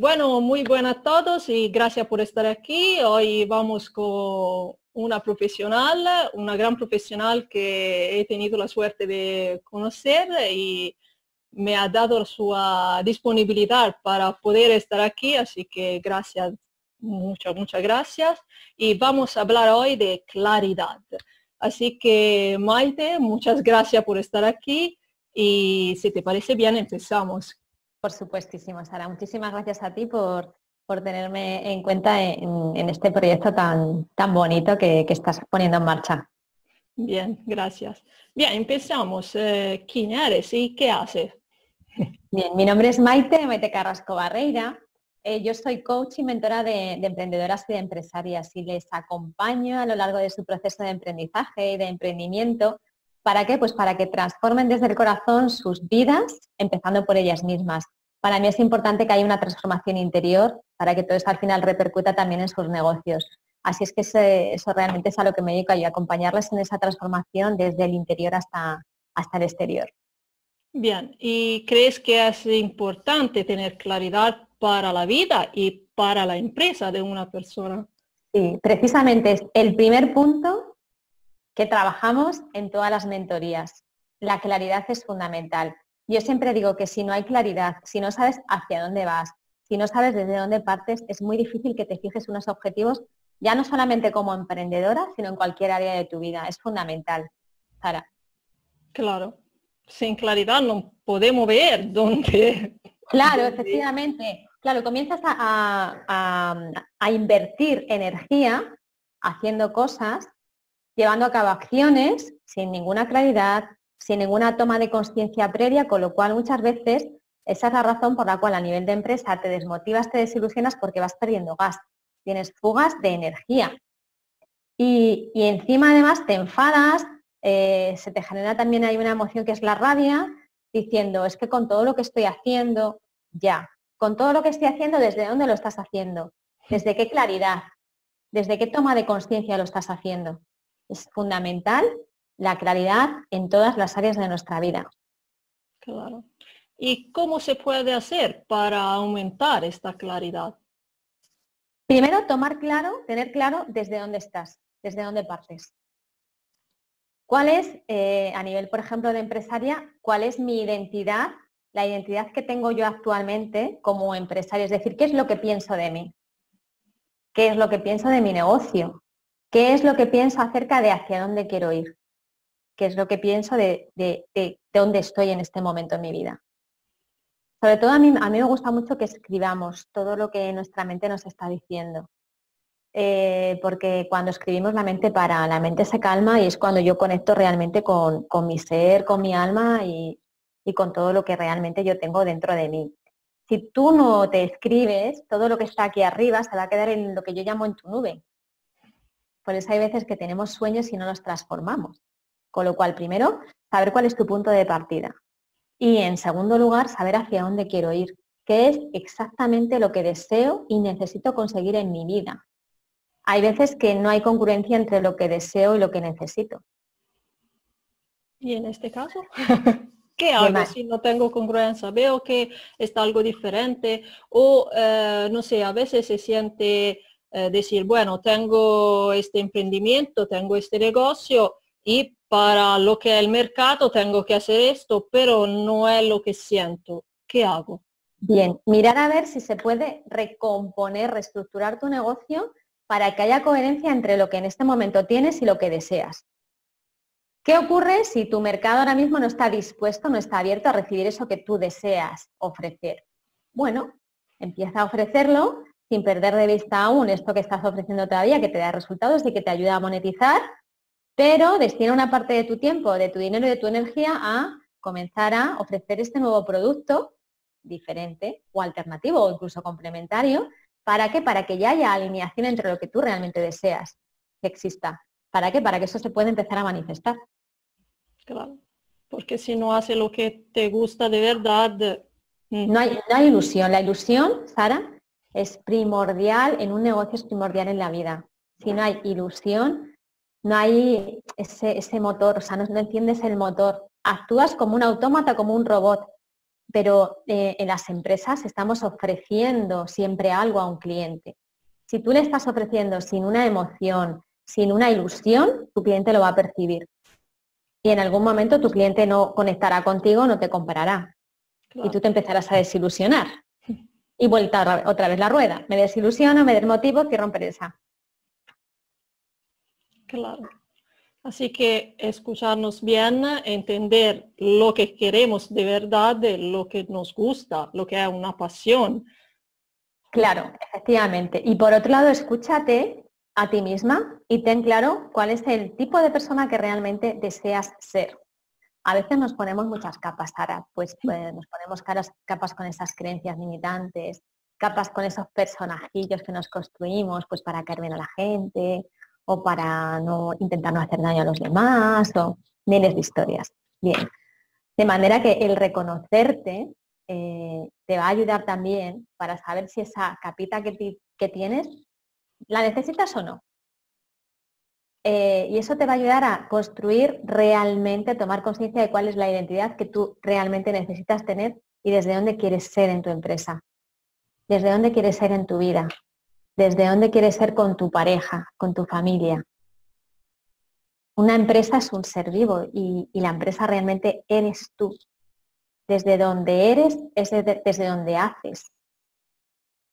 Bueno, muy buenas a todos y gracias por estar aquí. Hoy vamos con una profesional, una gran profesional que he tenido la suerte de conocer y me ha dado su disponibilidad para poder estar aquí, así que gracias, muchas, muchas gracias. Y vamos a hablar hoy de claridad. Así que Maite, muchas gracias por estar aquí y si te parece bien empezamos. Por supuestísimo, Sara. Muchísimas gracias a ti por, por tenerme en cuenta en, este proyecto tan, tan bonito que, estás poniendo en marcha. Bien, gracias. Bien, empezamos. Eh, ¿Quién eres y qué haces? Bien, mi nombre es Maite, Maite Carrasco Barreira. Eh, yo soy coach y mentora de, de, emprendedoras y de empresarias y les acompaño a lo largo de su proceso de emprendizaje y de emprendimiento ¿Para qué? Pues para que transformen desde el corazón sus vidas, empezando por ellas mismas. Para mí es importante que haya una transformación interior para que todo eso al final repercuta también en sus negocios. Así es que eso realmente es a lo que me dedico y acompañarles en esa transformación desde el interior hasta, hasta el exterior. Bien, ¿y crees que es importante tener claridad para la vida y para la empresa de una persona? Sí, precisamente es el primer punto que trabajamos en todas las mentorías. La claridad es fundamental. Yo siempre digo que si no hay claridad, si no sabes hacia dónde vas, si no sabes desde dónde partes, es muy difícil que te fijes unos objetivos, ya no solamente como emprendedora, sino en cualquier área de tu vida. Es fundamental. Sara. Claro. Sin claridad no podemos ver dónde. Claro, efectivamente. Claro, comienzas a, a invertir energía haciendo cosas llevando a cabo acciones sin ninguna claridad, sin ninguna toma de conciencia previa, con lo cual muchas veces esa es la razón por la cual a nivel de empresa te desmotivas, te desilusionas porque vas perdiendo gas, tienes fugas de energía. Y, encima además te enfadas, eh, se te genera también hay una emoción que es la rabia, diciendo, es que con todo lo que estoy haciendo, ya, con todo lo que estoy haciendo, ¿desde dónde lo estás haciendo? ¿Desde qué claridad? ¿Desde qué toma de conciencia lo estás haciendo? Es fundamental la claridad en todas las áreas de nuestra vida. Claro. ¿Y cómo se puede hacer para aumentar esta claridad? Primero, tomar claro, tener claro desde dónde estás, desde dónde partes. ¿Cuál es, eh, a nivel, por ejemplo, de empresaria, cuál es mi identidad, la identidad que tengo yo actualmente como empresaria? Es decir, ¿qué es lo que pienso de mí? ¿Qué es lo que pienso de mi negocio? ¿Qué es lo que pienso acerca de hacia dónde quiero ir? ¿Qué es lo que pienso de, dónde estoy en este momento en mi vida? Sobre todo a mí, a mí me gusta mucho que escribamos todo lo que nuestra mente nos está diciendo. Eh, porque cuando escribimos la mente para, la mente se calma y es cuando yo conecto realmente con, mi ser, con mi alma y, y, con todo lo que realmente yo tengo dentro de mí. Si tú no te escribes, todo lo que está aquí arriba se va a quedar en lo que yo llamo en tu nube. Por eso hay veces que tenemos sueños y no los transformamos. Con lo cual, primero, saber cuál es tu punto de partida. Y en segundo lugar, saber hacia dónde quiero ir, qué es exactamente lo que deseo y necesito conseguir en mi vida. Hay veces que no hay concurrencia entre lo que deseo y lo que necesito. ¿Y en este caso? ¿Qué hago si no tengo congruencia? Veo que está algo diferente o, eh, no sé, a veces se siente eh, decir, bueno, tengo este emprendimiento, tengo este negocio y para lo que es el mercado tengo que hacer esto, pero no es lo que siento. ¿Qué hago? Bien, mirar a ver si se puede recomponer, reestructurar tu negocio para que haya coherencia entre lo que en este momento tienes y lo que deseas. ¿Qué ocurre si tu mercado ahora mismo no está dispuesto, no está abierto a recibir eso que tú deseas ofrecer? Bueno, empieza a ofrecerlo sin perder de vista aún esto que estás ofreciendo todavía, que te da resultados y que te ayuda a monetizar, pero destina una parte de tu tiempo, de tu dinero y de tu energía a comenzar a ofrecer este nuevo producto diferente o alternativo o incluso complementario. ¿Para qué? Para que ya haya alineación entre lo que tú realmente deseas que exista. ¿Para qué? Para que eso se pueda empezar a manifestar. Claro, porque si no hace lo que te gusta de verdad... Mm. No hay, no hay ilusión. La ilusión, Sara, es primordial, en un negocio es primordial en la vida. Si no hay ilusión, no hay ese, motor, o sea, no, entiendes el motor. Actúas como un autómata, como un robot. pero eh, en las empresas estamos ofreciendo siempre algo a un cliente. Si tú le estás ofreciendo sin una emoción, sin una ilusión, tu cliente lo va a percibir. Y en algún momento tu cliente no conectará contigo, no te comprará. Y tú te empezarás a desilusionar. Y vuelta otra vez la rueda. Me desilusiono, me desmotivo, cierro empresa. Claro. Así que escucharnos bien, entender lo que queremos de verdad, lo que nos gusta, lo que es una pasión. Claro, efectivamente. Y por otro lado, escúchate a ti misma y ten claro cuál es el tipo de persona que realmente deseas ser. A veces nos ponemos muchas capas, Sara, pues, pues nos ponemos capas con esas creencias limitantes, capas con esos personajillos que nos construimos pues para caer bien a la gente, o para no intentar no hacer daño a los demás, o miles de historias. Bien. De manera que el reconocerte eh, te va a ayudar también para saber si esa capita que tienes la necesitas o no. Eh, y eso te va a ayudar a construir realmente, tomar conciencia de cuál es la identidad que tú realmente necesitas tener y desde dónde quieres ser en tu empresa, desde dónde quieres ser en tu vida, desde dónde quieres ser con tu pareja, con tu familia. Una empresa es un ser vivo y, la empresa realmente eres tú. Desde donde eres es desde, donde haces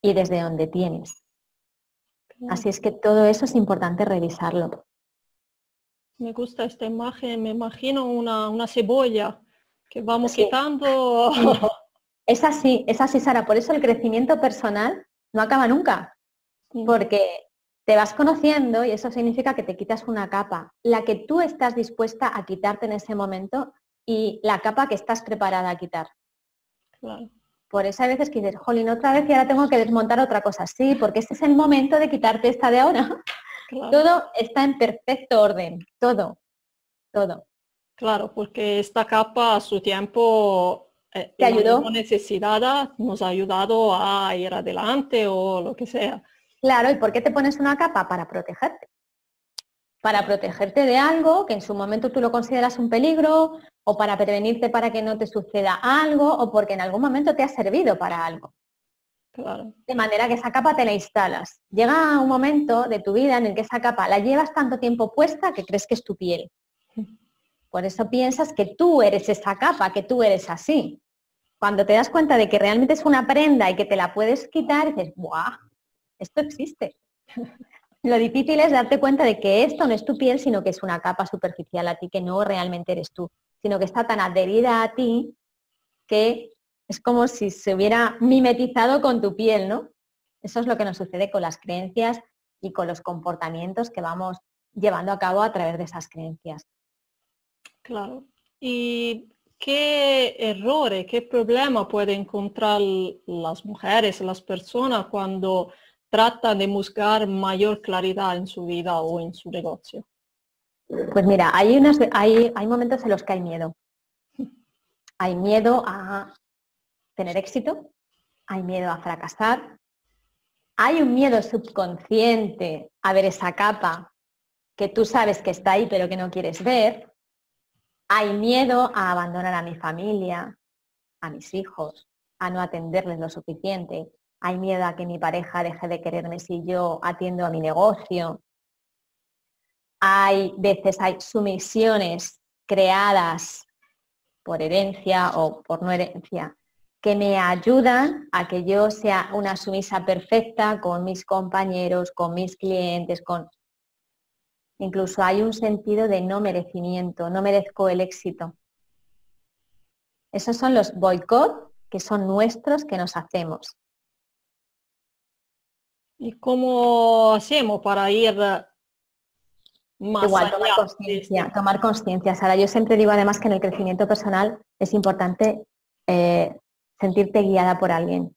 y desde donde tienes. Así es que todo eso es importante revisarlo. Me gusta esta imagen, me imagino una, cebolla que vamos quitando. Es así, es así, Sara. Por eso el crecimiento personal no acaba nunca porque te vas conociendo y eso significa que te quitas una capa, la que tú estás dispuesta a quitarte en ese momento y la capa que estás preparada a quitar. Por eso hay veces que dices, jolín, otra vez y ahora tengo que desmontar otra cosa. Sí, porque este es el momento de quitarte esta de ahora. Todo está en perfecto orden, todo, todo. Claro, porque esta capa a su tiempo eh, te ayudó. Necesidad nos ha ayudado a ir adelante o lo que sea. Claro, ¿y por qué te pones una capa? Para protegerte. Para protegerte de algo que en su momento tú lo consideras un peligro o para prevenirte para que no te suceda algo o porque en algún momento te ha servido para algo. De manera que esa capa te la instalas. Llega un momento de tu vida en el que esa capa la llevas tanto tiempo puesta que crees que es tu piel. Por eso piensas que tú eres esa capa, que tú eres así. Cuando te das cuenta de que realmente es una prenda y que te la puedes quitar, dices, ¡buah! esto existe. Lo difícil es darte cuenta de que esto no es tu piel, sino que es una capa superficial a ti, que no realmente eres tú, sino que está tan adherida a ti que es como si se hubiera mimetizado con tu piel, ¿no? Eso es lo que nos sucede con las creencias y con los comportamientos que vamos llevando a cabo a través de esas creencias. Claro. ¿Y qué errores, qué problema pueden encontrar las mujeres, las personas cuando trata de buscar mayor claridad en su vida o en su negocio? Pues mira, hay, unas, hay, hay momentos en los que hay miedo. Hay miedo a tener éxito, hay miedo a fracasar, hay un miedo subconsciente a ver esa capa que tú sabes que está ahí pero que no quieres ver, hay miedo a abandonar a mi familia, a mis hijos, a no atenderles lo suficiente, hay miedo a que mi pareja deje de quererme si yo atiendo a mi negocio. Hay veces, hay sumisiones creadas por herencia o por no herencia que me ayudan a que yo sea una sumisa perfecta con mis compañeros, con mis clientes, con... Incluso hay un sentido de no merecimiento, no merezco el éxito. Esos son los boicot que son nuestros que nos hacemos. ¿Y cómo hacemos para ir más Igual, tomar conciencia, tomar conciencia. Sara, yo siempre digo además que en el crecimiento personal es importante eh, sentirte guiada por alguien.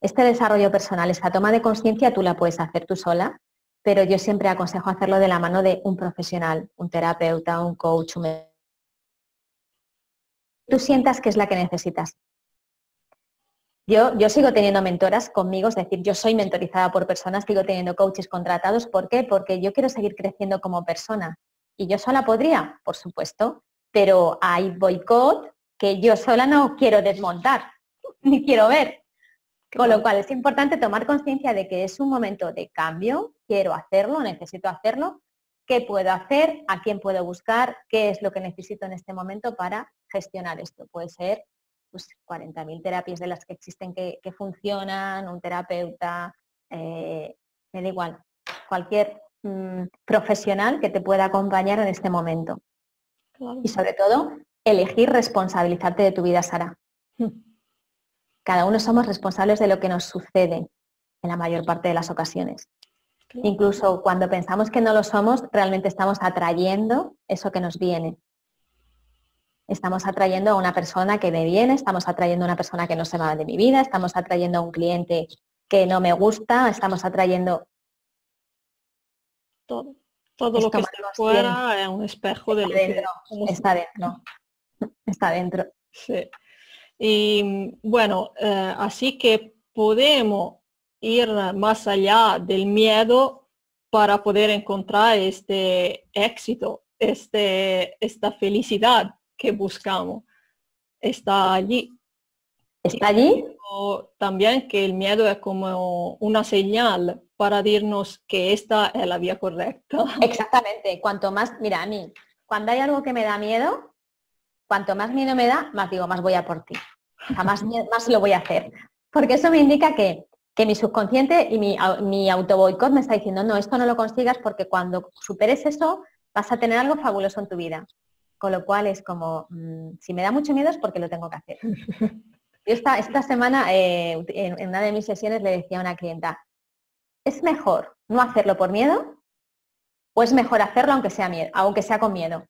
Este desarrollo personal, esta toma de conciencia, tú la puedes hacer tú sola, pero yo siempre aconsejo hacerlo de la mano de un profesional, un terapeuta, un coach, un... Tú sientas que es la que necesitas. Yo, yo sigo teniendo mentoras conmigo, es decir, yo soy mentorizada por personas, sigo teniendo coaches contratados. ¿Por qué? Porque yo quiero seguir creciendo como persona. ¿Y yo sola podría? Por supuesto, pero hay boicot que yo sola no quiero desmontar, ni quiero ver. Con lo cual es importante tomar conciencia de que es un momento de cambio, quiero hacerlo, necesito hacerlo, qué puedo hacer, a quién puedo buscar, qué es lo que necesito en este momento para gestionar esto. Puede ser pues, 40.000 terapias de las que existen que, funcionan, un terapeuta, eh, me da igual, cualquier mm, profesional que te pueda acompañar en este momento. Y sobre todo, elegir responsabilizarte de tu vida, Sara. Cada uno somos responsables de lo que nos sucede en la mayor parte de las ocasiones. Incluso cuando pensamos que no lo somos, realmente estamos atrayendo eso que nos viene. Estamos atrayendo a una persona que me viene, estamos atrayendo a una persona que no se va de mi vida, estamos atrayendo a un cliente que no me gusta, estamos atrayendo todo. Todo lo que está fuera es un espejo de lo que está dentro. Está dentro. Sí. Y bueno, eh, así que podemos ir más allá del miedo para poder encontrar este éxito, este, esta felicidad que buscamos. Está allí. ¿Está allí? También que el miedo es como una señal para decirnos que esta es la vía correcta. Exactamente. Cuanto más, mira, a mí, cuando hay algo que me da miedo, cuanto más miedo me da, más digo, más voy a por ti. Jamás más lo voy a hacer. Porque eso me indica que, mi subconsciente y mi, mi boicot me está diciendo, no, esto no lo consigas porque cuando superes eso vas a tener algo fabuloso en tu vida. Con lo cual es como, mm, si me da mucho miedo es porque lo tengo que hacer. Yo esta, esta semana eh, en, una de mis sesiones le decía a una clienta, ¿es mejor no hacerlo por miedo o es mejor hacerlo aunque sea, aunque sea con miedo?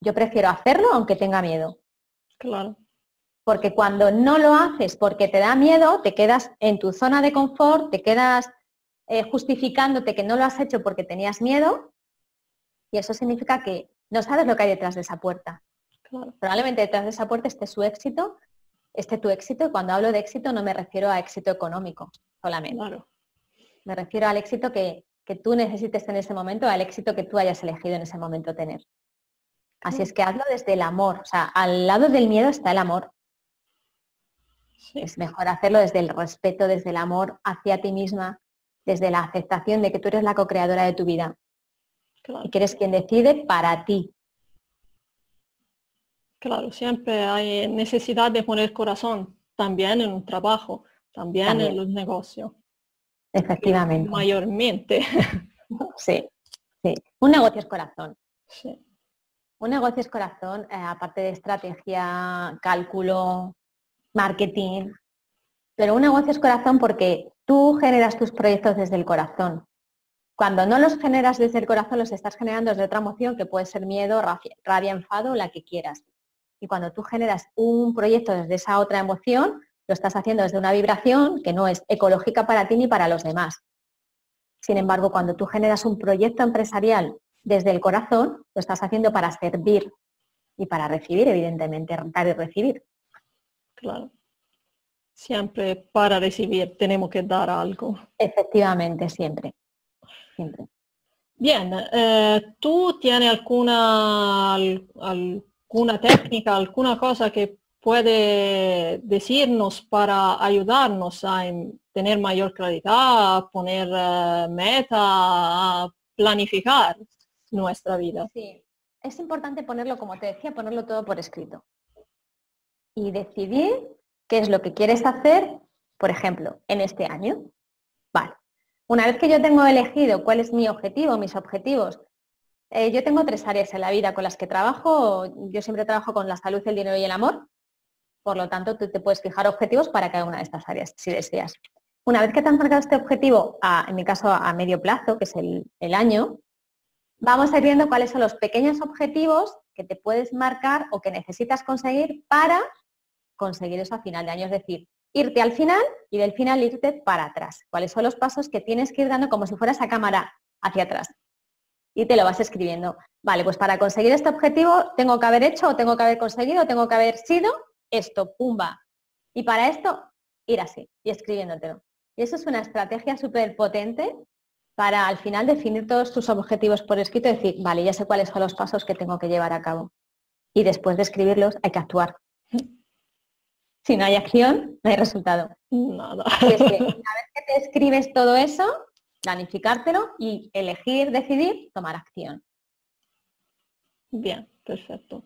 Yo prefiero hacerlo aunque tenga miedo. Claro. Porque cuando no lo haces porque te da miedo, te quedas en tu zona de confort, te quedas eh, justificándote que no lo has hecho porque tenías miedo y eso significa que no sabes lo que hay detrás de esa puerta. Probablemente detrás de esa puerta esté su éxito, esté tu éxito, y cuando hablo de éxito no me refiero a éxito económico solamente. Me refiero al éxito que, tú necesites en ese momento, al éxito que tú hayas elegido en ese momento tener. Así es que hazlo desde el amor. O sea, al lado del miedo está el amor. Es mejor hacerlo desde el respeto, desde el amor hacia ti misma, desde la aceptación de que tú eres la co-creadora de tu vida. Y que eres quien decide para ti. Claro, siempre hay necesidad de poner corazón, también en un trabajo, también, en los negocios. Efectivamente. Mayormente. Sí, sí. Un negocio es corazón. Sí. Un negocio es corazón, eh, aparte de estrategia, cálculo, marketing. Pero un negocio es corazón porque tú generas tus proyectos desde el corazón. Cuando no los generas desde el corazón, los estás generando desde otra emoción que puede ser miedo, rabia, enfado, la que quieras. Y cuando tú generas un proyecto desde esa otra emoción, lo estás haciendo desde una vibración que no es ecológica para ti ni para los demás. Sin embargo, cuando tú generas un proyecto empresarial desde el corazón, lo estás haciendo para servir y para recibir, evidentemente, dar y recibir. Claro. Siempre para recibir tenemos que dar algo. Efectivamente, siempre. Bien, eh, ¿tú tienes alguna, alguna técnica, alguna cosa que puede decirnos para ayudarnos a tener mayor claridad, a poner meta, a planificar nuestra vida? Sí, es importante ponerlo, como te decía, ponerlo todo por escrito. Y decidir qué es lo que quieres hacer, por ejemplo, en este año. Vale, una vez que yo tengo elegido cuál es mi objetivo, mis objetivos, eh, yo tengo tres áreas en la vida con las que trabajo. Yo siempre trabajo con la salud, el dinero y el amor. Por lo tanto, tú te puedes fijar objetivos para cada una de estas áreas, si deseas. Una vez que te han marcado este objetivo, en mi caso a medio plazo, que es el año, vamos a ir viendo cuáles son los pequeños objetivos que te puedes marcar o que necesitas conseguir para conseguir eso a final de año. Es decir, irte al final y del final irte para atrás. ¿Cuáles son los pasos que tienes que ir dando como si fueras a cámara hacia atrás? Y te lo vas escribiendo. Vale, pues para conseguir este objetivo tengo que haber hecho o tengo que haber conseguido o tengo que haber sido esto, pumba. Y para esto, ir así y escribiéndotelo. Y eso es una estrategia súper potente para al final definir todos tus objetivos por escrito y decir, vale, ya sé cuáles son los pasos que tengo que llevar a cabo. y después de escribirlos hay que actuar. Si no hay acción, no hay resultado. Nada. una vez que te escribes todo eso, planificártelo y elegir, decidir, tomar acción. Bien, perfecto.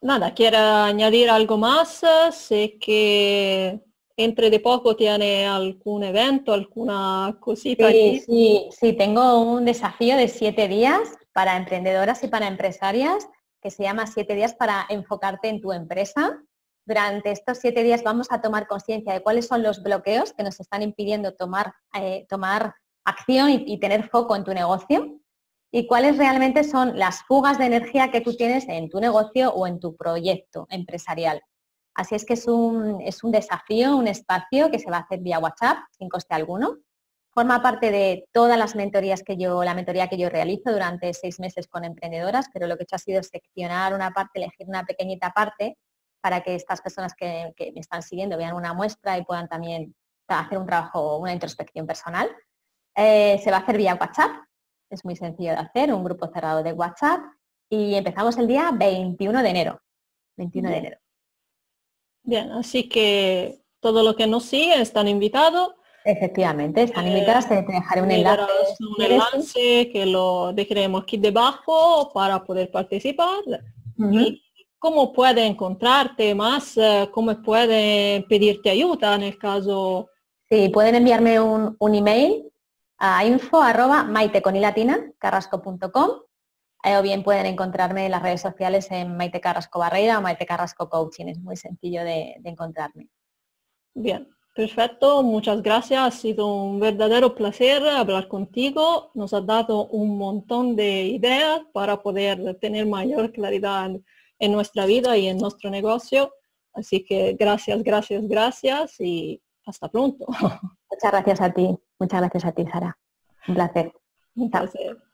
Nada, ¿quiere añadir algo más? Sé que entre de poco tiene algún evento, alguna cosita. Sí, sí, sí, tengo un desafío de siete días para emprendedoras y para empresarias que se llama siete días para enfocarte en tu empresa. Durante estos siete días vamos a tomar conciencia de cuáles son los bloqueos que nos están impidiendo tomar, eh, tomar acción y, tener foco en tu negocio y cuáles realmente son las fugas de energía que tú tienes en tu negocio o en tu proyecto empresarial. Así es que es un, es un desafío, un espacio que se va a hacer vía WhatsApp sin coste alguno. Forma parte de todas las mentorías que yo, la mentoría que yo realizo durante seis meses con emprendedoras, pero lo que he hecho ha sido seccionar una parte, elegir una pequeñita parte para que estas personas que, me están siguiendo vean una muestra y puedan también hacer un trabajo, una introspección personal. Eh, se va a hacer vía WhatsApp, es muy sencillo de hacer, un grupo cerrado de WhatsApp y empezamos el día 21 de enero. 21 de enero. Bien, así que todo lo que nos sigue están invitados. Efectivamente, están invitadas, te dejaré un enlace. Un enlace que lo dejaremos aquí debajo para poder participar. y ¿Cómo puede encontrarte más? Eh, ¿Cómo puede pedirte ayuda en el caso? Sí, pueden enviarme un, email a info arroba carrasco.com eh, o bien pueden encontrarme en las redes sociales en Maite Carrasco Barreira o Maite Carrasco Coaching. Es muy sencillo de, encontrarme. Bien, perfecto. Muchas gracias. Ha sido un verdadero placer hablar contigo. Nos has dado un montón de ideas para poder tener mayor claridad en nuestra vida y en nuestro negocio. Así que gracias, gracias, gracias y hasta pronto. Muchas gracias a ti. Muchas gracias a ti, Sara. Un placer. Un placer.